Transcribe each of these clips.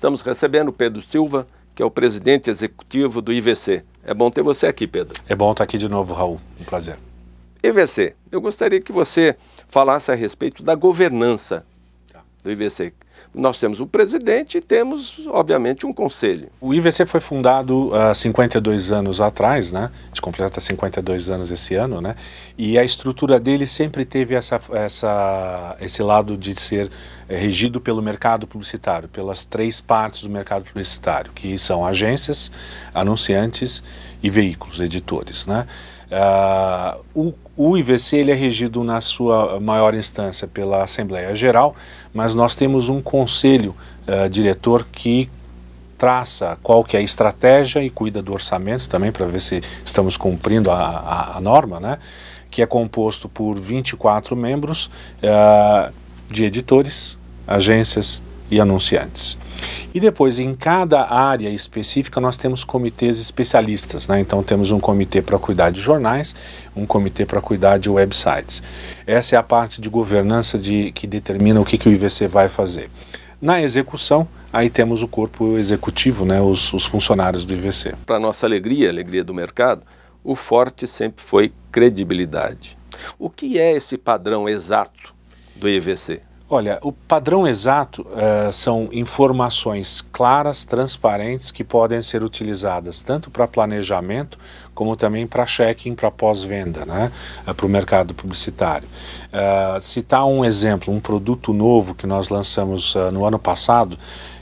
Estamos recebendo Pedro Silva, que é o presidente executivo do IVC. É bom ter você aqui, Pedro. É bom estar aqui de novo, Raul. Um prazer. IVC, eu gostaria que você falasse a respeito da governança do IVC. Nós temos o presidente e temos, obviamente, um conselho. O IVC foi fundado há uh, 52 anos atrás, né? A gente completa 52 anos esse ano, né? E a estrutura dele sempre teve essa, essa, esse lado de ser é, regido pelo mercado publicitário, pelas três partes do mercado publicitário, que são agências, anunciantes e veículos, editores, né? Uh, o, o IVC ele é regido na sua maior instância pela Assembleia Geral, mas nós temos um conselho uh, diretor que traça qual que é a estratégia e cuida do orçamento também para ver se estamos cumprindo a, a, a, norma, né? que é composto por 24 membros uh, de editores, agências e anunciantes. E depois, em cada área específica, nós temos comitês especialistas. Né? Então, temos um comitê para cuidar de jornais, um comitê para cuidar de websites. Essa é a parte de governança de, que determina o que, que o IVC vai fazer. Na execução, aí temos o corpo executivo, né? os, os funcionários do IVC. Para nossa alegria, alegria do mercado, o forte sempre foi credibilidade. O que é esse padrão exato do IVC? Olha, o padrão exato uh, são informações claras, transparentes, que podem ser utilizadas tanto para planejamento como também para checking, para pós-venda, né, uh, para o mercado publicitário. Uh, citar um exemplo, um produto novo que nós lançamos no ano passado,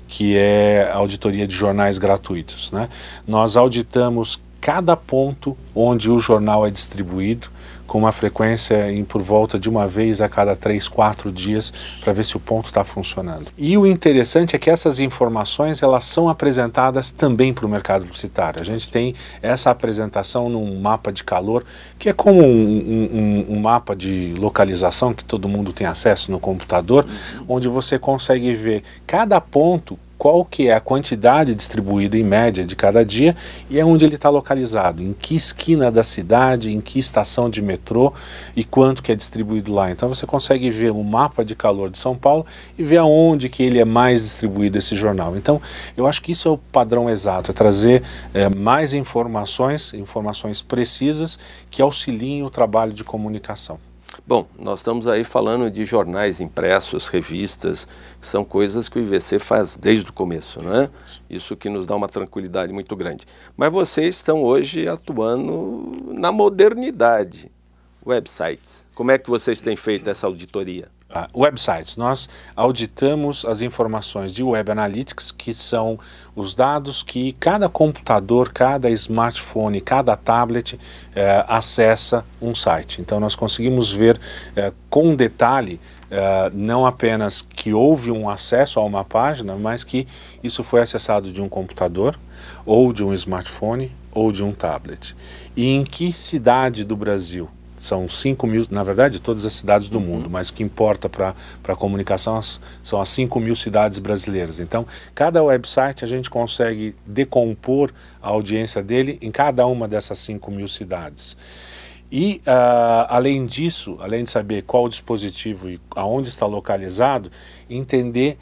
que é a auditoria de jornais gratuitos. Né? Nós auditamos cada ponto onde o jornal é distribuído, com uma frequência em por volta de uma vez a cada três, quatro dias para ver se o ponto está funcionando. E o interessante é que essas informações elas são apresentadas também para o mercado publicitário. A gente tem essa apresentação num mapa de calor que é como um, um, um mapa de localização que todo mundo tem acesso no computador, onde você consegue ver cada ponto qual que é a quantidade distribuída em média de cada dia e é onde ele está localizado, em que esquina da cidade, em que estação de metrô e quanto que é distribuído lá. Então você consegue ver o mapa de calor de São Paulo e ver aonde que ele é mais distribuído esse jornal. Então eu acho que isso é o padrão exato, é trazer é, mais informações, informações precisas que auxiliem o trabalho de comunicação. Bom, nós estamos aí falando de jornais impressos, revistas, que são coisas que o IVC faz desde o começo, não é? Isso que nos dá uma tranquilidade muito grande. Mas vocês estão hoje atuando na modernidade, websites. Como é que vocês têm feito essa auditoria? Uh, websites. Nós auditamos as informações de Web Analytics, que são os dados que cada computador, cada smartphone, cada tablet uh, acessa um site. Então nós conseguimos ver uh, com detalhe não apenas que houve um acesso a uma página, mas que isso foi acessado de um computador, ou de um smartphone, ou de um tablet. E em que cidade do Brasil são 5 mil, na verdade, todas as cidades do uhum. mundo, mas o que importa para a comunicação são as 5 mil cidades brasileiras. Então, cada website a gente consegue decompor a audiência dele em cada uma dessas 5 mil cidades. E, uh, além disso, além de saber qual o dispositivo e aonde está localizado, entender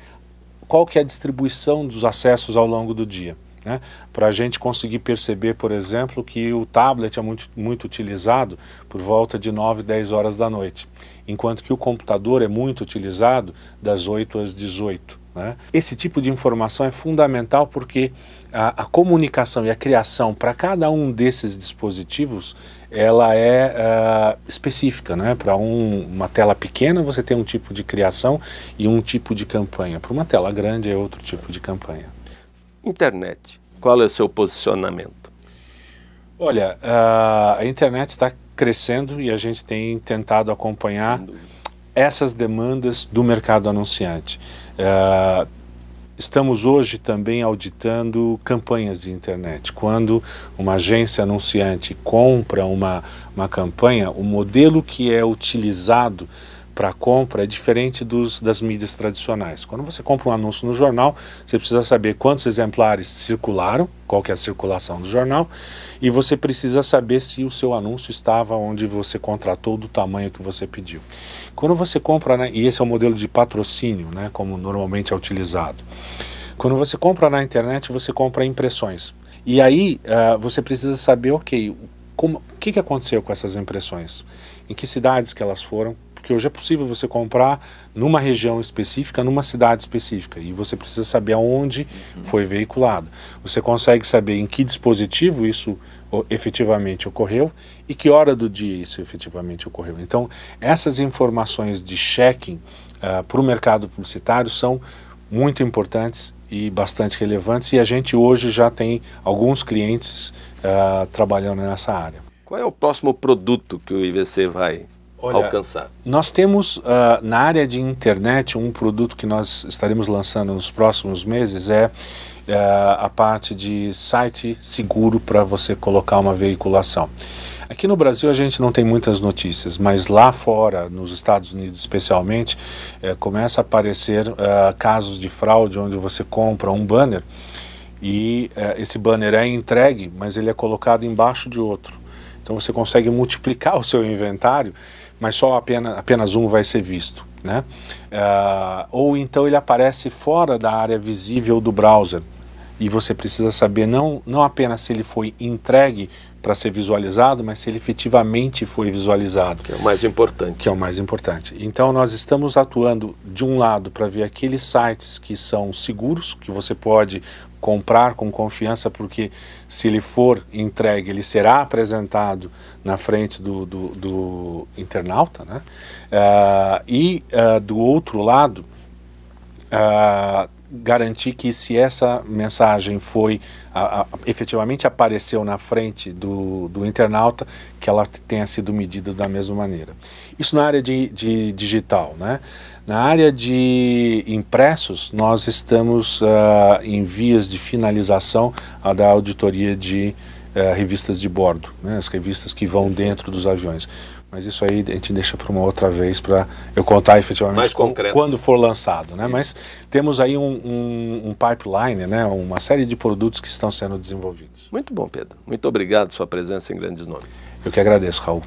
qual que é a distribuição dos acessos ao longo do dia né? para a gente conseguir perceber, por exemplo, que o tablet é muito, muito utilizado por volta de 9, 10 horas da noite, enquanto que o computador é muito utilizado das 8 às 18. Né? Esse tipo de informação é fundamental porque a, a comunicação e a criação para cada um desses dispositivos ela é uh, específica, né? Para um, uma tela pequena você tem um tipo de criação e um tipo de campanha. Para uma tela grande é outro tipo de campanha. Internet, qual é o seu posicionamento? Olha, uh, a internet está crescendo e a gente tem tentado acompanhar essas demandas do mercado anunciante. Uh, estamos hoje também auditando campanhas de internet. Quando uma agência anunciante compra uma, uma campanha, o modelo que é utilizado para compra é diferente dos, das mídias tradicionais. Quando você compra um anúncio no jornal, você precisa saber quantos exemplares circularam, qual que é a circulação do jornal, e você precisa saber se o seu anúncio estava onde você contratou do tamanho que você pediu. Quando você compra, né, e esse é o modelo de patrocínio, né, como normalmente é utilizado, Quando você compra na internet, você compra impressões. E aí uh, você precisa saber, ok, como, o que, que aconteceu com essas impressões? Em que cidades que elas foram? Porque hoje é possível você comprar numa região específica, numa cidade específica, e você precisa saber aonde foi veiculado. Você consegue saber em que dispositivo isso efetivamente ocorreu e que hora do dia isso efetivamente ocorreu. Então, essas informações de checking uh, para o mercado publicitário são muito importantes e bastante relevantes e a gente hoje já tem alguns clientes uh, trabalhando nessa área. Qual é o próximo produto que o IVC vai Olha, alcançar? Nós temos uh, na área de internet um produto que nós estaremos lançando nos próximos meses é uh, a parte de site seguro para você colocar uma veiculação. Aqui no Brasil a gente não tem muitas notícias, mas lá fora, nos Estados Unidos especialmente, é, começa a aparecer é, casos de fraude onde você compra um banner e é, esse banner é entregue, mas ele é colocado embaixo de outro. Então você consegue multiplicar o seu inventário, mas só apenas, apenas um vai ser visto. Né? Uh, ou então ele aparece fora da área visível do browser e você precisa saber não, não apenas se ele foi entregue para ser visualizado, mas se ele efetivamente foi visualizado. Que é o mais importante. Que é o mais importante. Então nós estamos atuando de um lado para ver aqueles sites que são seguros, que você pode comprar com confiança, porque se ele for entregue, ele será apresentado na frente do, do, do internauta. Né? Uh, e uh, do outro lado, uh, garantir que se essa mensagem foi a, a, efetivamente apareceu na frente do, do internauta, que ela tenha sido medida da mesma maneira. Isso na área de, de digital. Né? Na área de impressos, nós estamos uh, em vias de finalização uh, da auditoria de uh, revistas de bordo, né? as revistas que vão dentro dos aviões. Mas isso aí a gente deixa para uma outra vez para eu contar efetivamente com, quando for lançado. Né? Mas temos aí um, um, um, pipeline, né? uma série de produtos que estão sendo desenvolvidos. Muito bom, Pedro. Muito obrigado pela sua presença em Grandes Nomes. Eu que agradeço, Raul.